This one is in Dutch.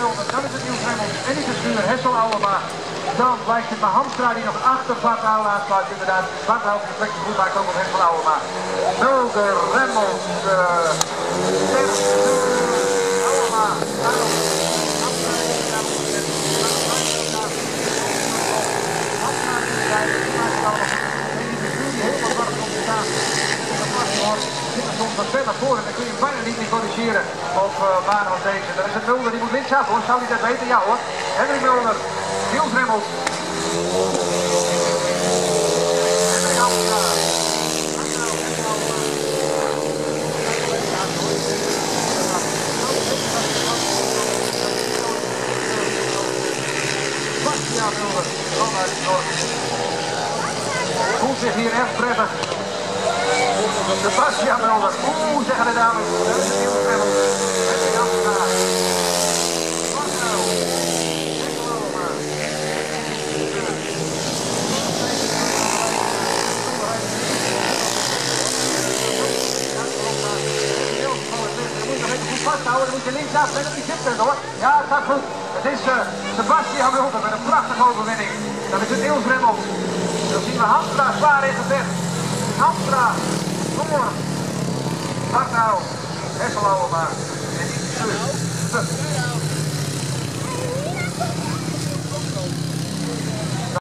seconden, dan is het Nieuw Remmels en is het Schuur, Hessel Ouwema. Dan lijkt het maar Hamstra die nog achter Barthout aansluit. Inderdaad, Barthout die plekje goed maakt ook op Hessel Ouwema. Zo, de Remmels... Uh... Wat ver naar voren, dan kun je hem bijna niet meer corrigeren op uh, als deze. Dan is het Mulder, die moet linksaf hoor. Zou hij dat weten? Ja hoor. Henrik Mulder. Henrik Amstra. Bastiaan Mulder. Voelt zich hier erg prettig. Sebastian Mulder. Oeh, zeggen de dames. Dat is een nieuwe. Wat nou? vasthouden, dan moet je linksaf, let op die zitten hoor. Ja, het gaat goed. Het is uh, Sebastian met een prachtige overwinning. Dat is het Niels. Dan zien we Hamstra zwaar in gevecht. Hamstra, nou. Hesselauwen maar. En niet